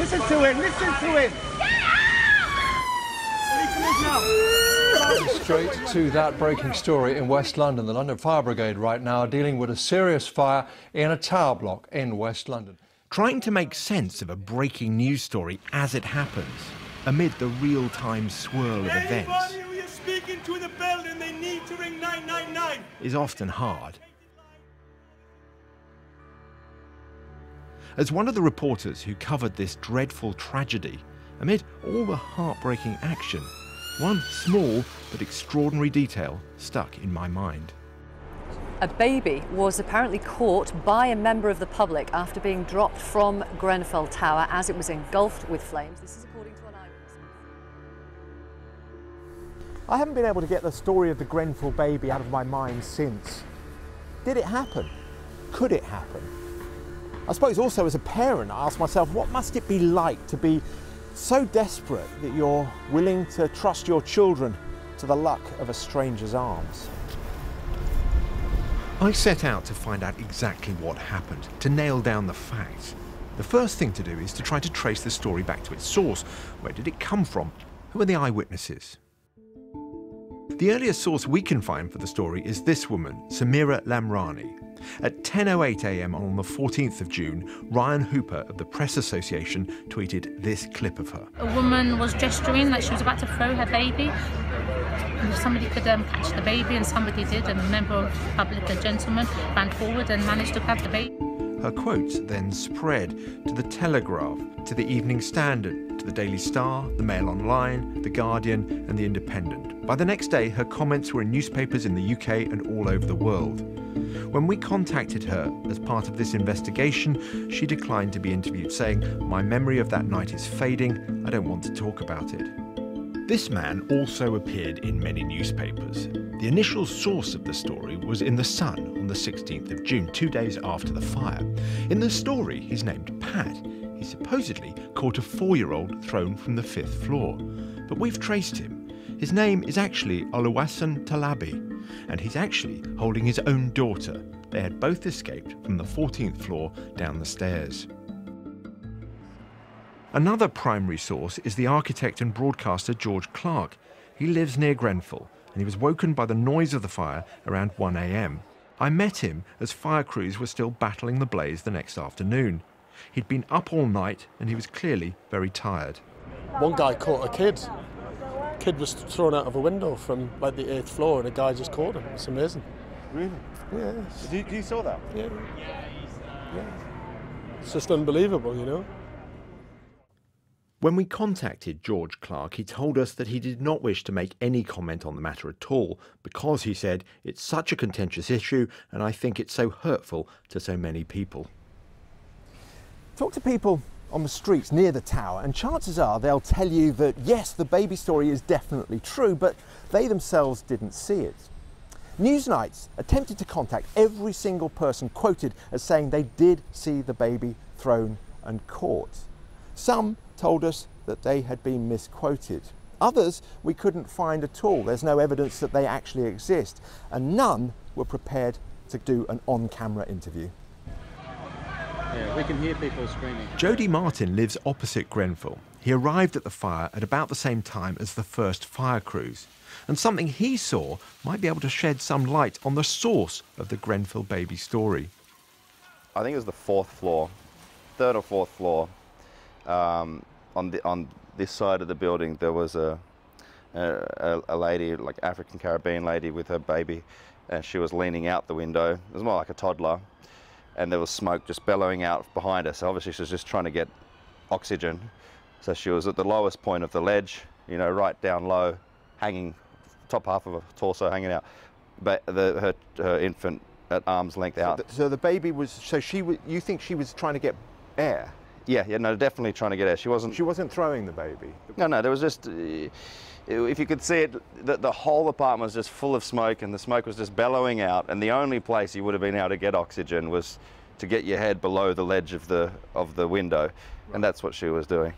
Listen to him, listen to him. Straight to that breaking story in West London. The London Fire Brigade right now are dealing with a serious fire in a tower block in West London. Trying to make sense of a breaking news story as it happens, amid the real-time swirl of events, is often hard. As one of the reporters who covered this dreadful tragedy, amid all the heartbreaking action, one small but extraordinary detail stuck in my mind. A baby was apparently caught by a member of the public after being dropped from Grenfell Tower as it was engulfed with flames. This is according to an eyewitness. I haven't been able to get the story of the Grenfell baby out of my mind since. Did it happen? Could it happen? I suppose also as a parent, I ask myself, what must it be like to be so desperate that you're willing to trust your children to the luck of a stranger's arms? I set out to find out exactly what happened, to nail down the facts. The first thing to do is to try to trace the story back to its source. Where did it come from? Who are the eyewitnesses? The earliest source we can find for the story is this woman, Samira Lamrani. At 10.08am on the 14th of June, Ryan Hooper of the Press Association tweeted this clip of her. A woman was gesturing like she was about to throw her baby. If somebody could um, catch the baby, and somebody did, And a member of the public, a gentleman, ran forward and managed to grab the baby. Her quotes then spread to the Telegraph, to the Evening Standard, to the Daily Star, the Mail Online, the Guardian, and the Independent. By the next day, her comments were in newspapers in the UK and all over the world. When we contacted her as part of this investigation, she declined to be interviewed, saying, My memory of that night is fading, I don't want to talk about it. This man also appeared in many newspapers. The initial source of the story was in The Sun on the 16th of June, two days after the fire. In the story, he's named Pat. He supposedly caught a four year old thrown from the fifth floor. But we've traced him. His name is actually Oluwaseun Talabi, and he's actually holding his own daughter. They had both escaped from the 14th floor down the stairs. Another primary source is the architect and broadcaster George Clark. He lives near Grenfell and he was woken by the noise of the fire around 1am. I met him as fire crews were still battling the blaze the next afternoon. He'd been up all night and he was clearly very tired. One guy caught a kid. Kid was thrown out of a window from like the eighth floor and a guy just caught him. It's amazing. Really? Yeah. You, you saw that? Yeah. Yeah. It's just unbelievable, you know. When we contacted George Clark, he told us that he did not wish to make any comment on the matter at all because, he said, it's such a contentious issue and I think it's so hurtful to so many people. Talk to people on the streets near the tower, and chances are they'll tell you that yes, the baby story is definitely true, but they themselves didn't see it. Newsnights attempted to contact every single person quoted as saying they did see the baby thrown and caught. Some told us that they had been misquoted. Others we couldn't find at all. There's no evidence that they actually exist. And none were prepared to do an on camera interview. Yeah, we can hear people screaming. Jody Martin lives opposite Grenfell. He arrived at the fire at about the same time as the first fire crews. And something he saw might be able to shed some light on the source of the Grenfell baby story. I think it was the fourth floor, third or fourth floor. Um, on the on this side of the building, there was a a, a lady, like African Caribbean lady, with her baby, and she was leaning out the window. It was more like a toddler, and there was smoke just bellowing out behind her. So obviously she was just trying to get oxygen. So she was at the lowest point of the ledge, you know, right down low, hanging, top half of her torso hanging out, but the, her her infant at arm's length out. So the, so the baby was. So she. was. You think she was trying to get air? Yeah, yeah, no, definitely trying to get air. She wasn't. She wasn't throwing the baby. No, no, there was just. Uh, if you could see it, the, the, whole apartment was just full of smoke, and the smoke was just bellowing out. And the only place you would have been able to get oxygen was to get your head below the ledge of the of the window, right. and that's what she was doing.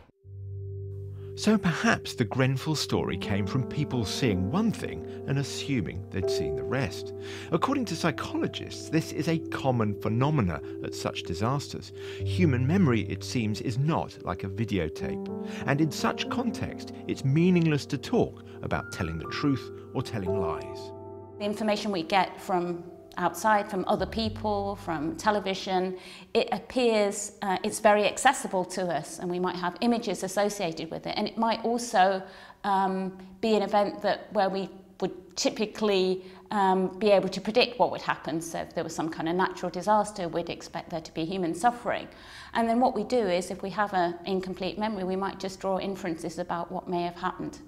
So perhaps the Grenfell story came from people seeing one thing and assuming they'd seen the rest. According to psychologists, this is a common phenomena at such disasters. Human memory, it seems, is not like a videotape. And in such context, it's meaningless to talk about telling the truth or telling lies. The information we get from outside from other people, from television, it appears uh, it's very accessible to us and we might have images associated with it. And it might also um, be an event that where we would typically um, be able to predict what would happen. So if there was some kind of natural disaster, we'd expect there to be human suffering. And then what we do is if we have an incomplete memory, we might just draw inferences about what may have happened.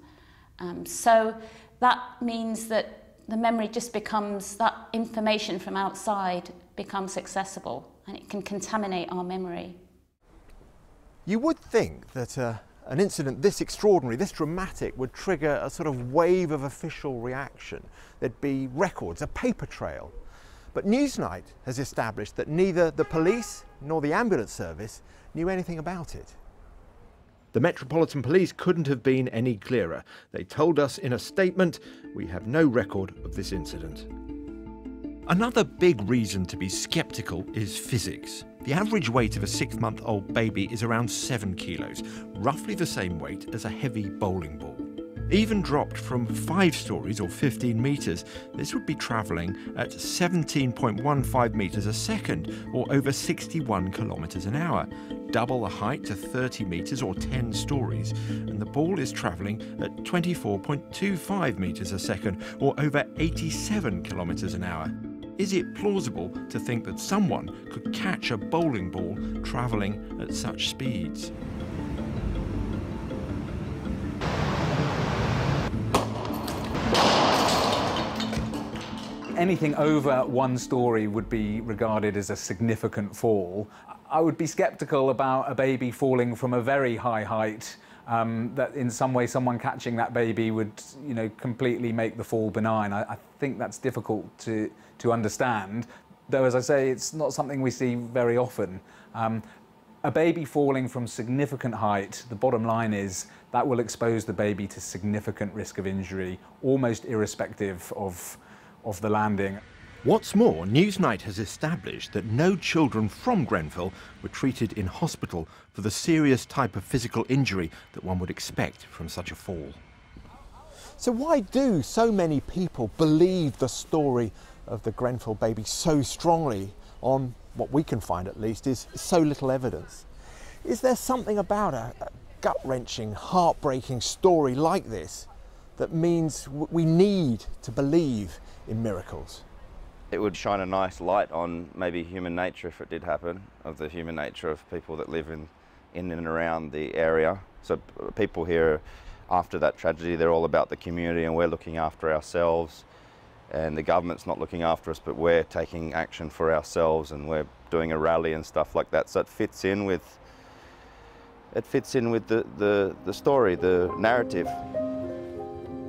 Um, so that means that the memory just becomes that information from outside becomes accessible and it can contaminate our memory. You would think that uh, an incident this extraordinary, this dramatic, would trigger a sort of wave of official reaction. There'd be records, a paper trail. But Newsnight has established that neither the police nor the ambulance service knew anything about it. The Metropolitan Police couldn't have been any clearer. They told us in a statement, we have no record of this incident. Another big reason to be sceptical is physics. The average weight of a six month old baby is around 7 kilos, roughly the same weight as a heavy bowling ball. Even dropped from five stories or 15 metres, this would be travelling at 17.15 metres a second or over 61 kilometres an hour, double the height to 30 metres or 10 stories, and the ball is travelling at 24.25 metres a second or over 87 kilometres an hour. Is it plausible to think that someone could catch a bowling ball travelling at such speeds? Anything over one story would be regarded as a significant fall. I would be skeptical about a baby falling from a very high height. Um, that in some way someone catching that baby would you know completely make the fall benign. I, I think that's difficult to to understand. Though, as I say, it's not something we see very often. Um, a baby falling from significant height, the bottom line is that will expose the baby to significant risk of injury, almost irrespective of of the landing. What's more, Newsnight has established that no children from Grenfell were treated in hospital for the serious type of physical injury that one would expect from such a fall. So why do so many people believe the story of the Grenfell baby so strongly on what we can find at least is so little evidence? Is there something about a, a gut-wrenching, heartbreaking story like this that means we need to believe in miracles. It would shine a nice light on maybe human nature if it did happen, of the human nature of people that live in, in and around the area. So people here, after that tragedy, they're all about the community and we're looking after ourselves and the government's not looking after us, but we're taking action for ourselves and we're doing a rally and stuff like that. So it fits in with it fits in with the, the, the story, the narrative.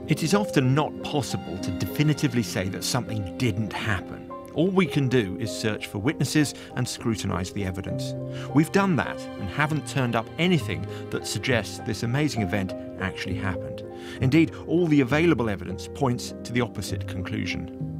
It is often not possible to definitively say that something didn't happen. All we can do is search for witnesses and scrutinise the evidence. We've done that and haven't turned up anything that suggests this amazing event actually happened. Indeed, all the available evidence points to the opposite conclusion.